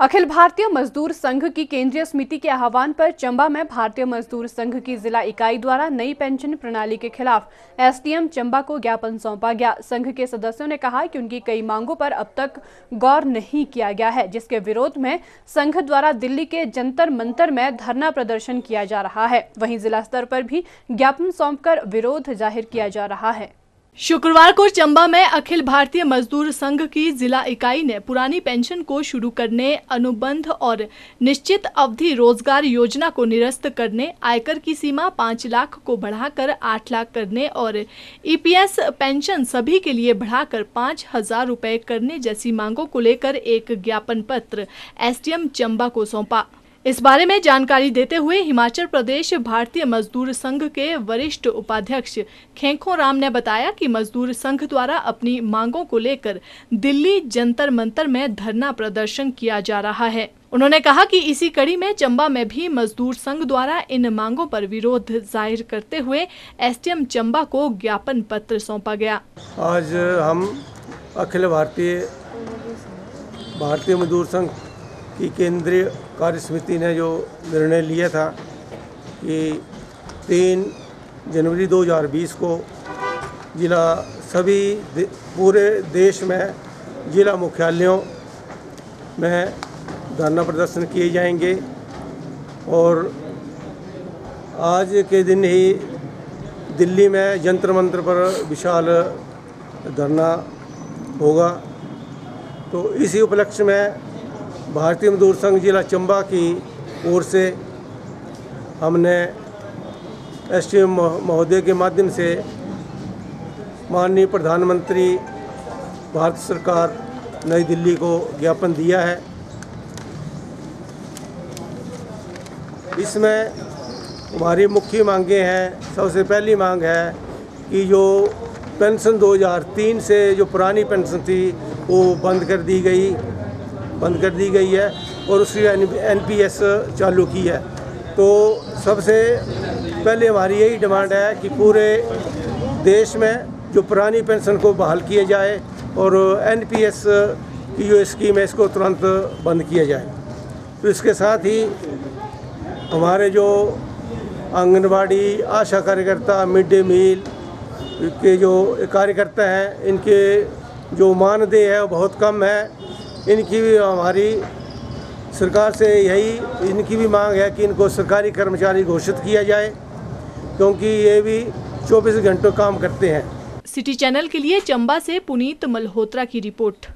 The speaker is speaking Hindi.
अखिल भारतीय मजदूर संघ की केंद्रीय समिति के आह्वान पर चंबा में भारतीय मजदूर संघ की जिला इकाई द्वारा नई पेंशन प्रणाली के खिलाफ एसडीएम चंबा को ज्ञापन सौंपा गया। संघ के सदस्यों ने कहा कि उनकी कई मांगों पर अब तक गौर नहीं किया गया है, जिसके विरोध में संघ द्वारा दिल्ली के जंतर मंतर में धरना प्रदर्शन किया जा रहा है। वहीं जिला स्तर पर भी ज्ञापन सौंप विरोध ज़ाहिर किया जा रहा है। शुक्रवार को चंबा में अखिल भारतीय मजदूर संघ की जिला इकाई ने पुरानी पेंशन को शुरू करने, अनुबंध और निश्चित अवधि रोज़गार योजना को निरस्त करने, आयकर की सीमा पाँच लाख को बढ़ाकर आठ लाख करने और ईपीएस पेंशन सभी के लिए बढ़ाकर पाँच हज़ार रुपये करने जैसी मांगों को लेकर एक ज्ञापन पत्र एसडीएम चंबा को सौंपा। इस बारे में जानकारी देते हुए हिमाचल प्रदेश भारतीय मजदूर संघ के वरिष्ठ उपाध्यक्ष खेखो राम ने बताया कि मजदूर संघ द्वारा अपनी मांगों को लेकर दिल्ली जंतर मंतर में धरना प्रदर्शन किया जा रहा है। उन्होंने कहा कि इसी कड़ी में चंबा में भी मजदूर संघ द्वारा इन मांगों पर विरोध ज़ाहिर करते हुए एसडीएम चंबा को ज्ञापन पत्र सौंपा गया। आज हम अखिल भारतीय भारतीय मजदूर संघ की केंद्रीय कार्य समिति ने जो निर्णय लिया था कि तीन जनवरी 2020 को जिला सभी दे, पूरे देश में जिला मुख्यालयों में धरना प्रदर्शन किए जाएँगे और आज के दिन ही दिल्ली में जंतर मंत्र पर विशाल धरना होगा। तो इसी उपलक्ष्य में भारतीय मजदूर संघ जिला चंबा की ओर से हमने एस टी महोदय के माध्यम से माननीय प्रधानमंत्री, भारत सरकार नई दिल्ली को ज्ञापन दिया है। इसमें हमारी मुख्य मांगे हैं, सबसे पहली मांग है कि जो पेंशन 2003 से जो पुरानी पेंशन थी, वो बंद कर दी गई। बंद कर दी गई है और उसकी एन पी एस चालू की है। तो सबसे पहले हमारी यही डिमांड है कि पूरे देश में जो पुरानी पेंशन को बहाल किया जाए और एन पी एस की जो स्कीम है, इसको तुरंत बंद किया जाए। तो इसके साथ ही हमारे जो आंगनबाड़ी आशा कार्यकर्ता, मिड डे मील के जो कार्यकर्ता हैं, इनके जो मानदेय है, वो बहुत कम है। इनकी भी हमारी सरकार से यही, इनकी भी मांग है कि इनको सरकारी कर्मचारी घोषित किया जाए, क्योंकि ये भी 24 घंटों काम करते हैं। सिटी चैनल के लिए चंबा से पुनीत मल्होत्रा की रिपोर्ट।